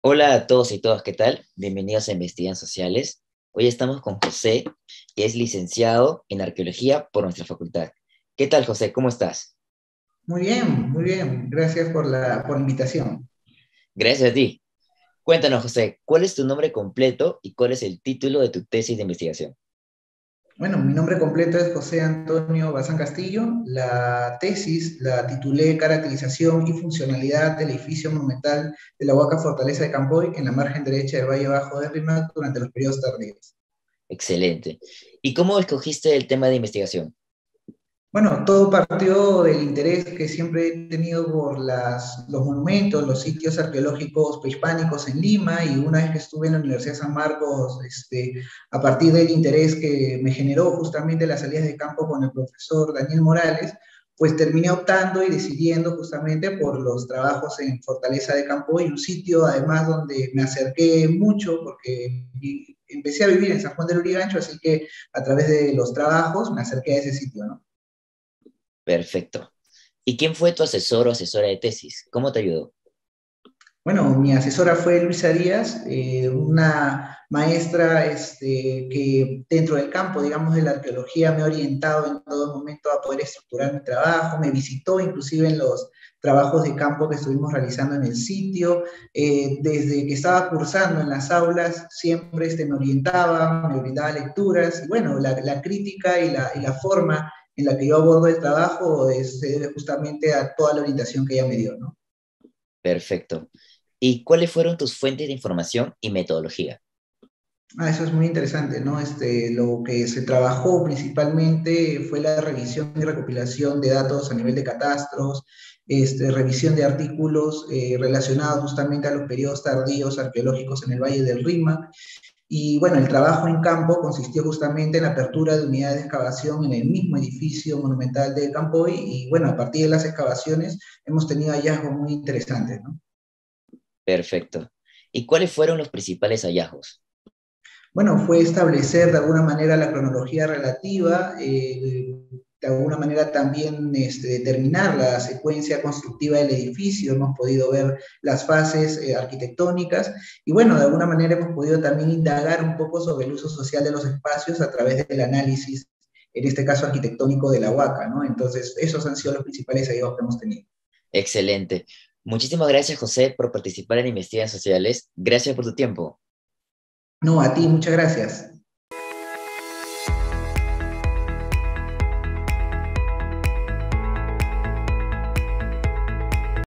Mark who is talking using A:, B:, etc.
A: Hola a todos y todas, ¿qué tal? Bienvenidos a Investigan Sociales. Hoy estamos con José, que es licenciado en arqueología por nuestra facultad. ¿Qué tal, José? ¿Cómo estás?
B: Muy bien, muy bien. Gracias por la, por la invitación.
A: Gracias a ti. Cuéntanos, José, ¿cuál es tu nombre completo y cuál es el título de tu tesis de investigación?
B: Bueno, mi nombre completo es José Antonio Bazán Castillo. La tesis la titulé Caracterización y funcionalidad del edificio monumental de la Huaca Fortaleza de Campoy en la margen derecha del Valle Bajo de Rímac durante los periodos tardíos.
A: Excelente. ¿Y cómo escogiste el tema de investigación?
B: Bueno, todo partió del interés que siempre he tenido por las, los monumentos, los sitios arqueológicos prehispánicos en Lima y una vez que estuve en la Universidad de San Marcos, este, a partir del interés que me generó justamente las salidas de campo con el profesor Daniel Morales, pues terminé optando y decidiendo justamente por los trabajos en Fortaleza de Campo y un sitio además donde me acerqué mucho porque empecé a vivir en San Juan del Urigancho, así que a través de los trabajos me acerqué a ese sitio, ¿no?
A: Perfecto. ¿Y quién fue tu asesor o asesora de tesis? ¿Cómo te ayudó?
B: Bueno, mi asesora fue Luisa Díaz, eh, una maestra este, que dentro del campo, digamos, de la arqueología me ha orientado en todo momento a poder estructurar mi trabajo, me visitó inclusive en los trabajos de campo que estuvimos realizando en el sitio, eh, desde que estaba cursando en las aulas, siempre este, me orientaba, me brindaba lecturas, y bueno, la, crítica y y la forma en la que yo abordo el trabajo se debe justamente a toda la orientación que ella me dio, ¿no?
A: Perfecto. ¿Y cuáles fueron tus fuentes de información y metodología?
B: Ah, eso es muy interesante, ¿no? Este, lo que se trabajó principalmente fue la revisión y recopilación de datos a nivel de catastros, este, revisión de artículos eh, relacionados justamente a los periodos tardíos arqueológicos en el Valle del Rima y bueno, el trabajo en campo consistió justamente en la apertura de unidades de excavación en el mismo edificio monumental de Campoy y bueno, a partir de las excavaciones hemos tenido hallazgos muy interesantes. ¿no?
A: Perfecto. ¿Y cuáles fueron los principales hallazgos?
B: Bueno, fue establecer de alguna manera la cronología relativa, eh, de alguna manera también este, determinar la secuencia constructiva del edificio, hemos podido ver las fases eh, arquitectónicas y bueno, de alguna manera hemos podido también indagar un poco sobre el uso social de los espacios a través del análisis, en este caso arquitectónico de la Huaca, ¿no? Entonces, esos han sido los principales hallazgos que hemos tenido.
A: Excelente. Muchísimas gracias, José, por participar en Investigaciones Sociales. Gracias por tu tiempo.
B: No, a ti, muchas gracias.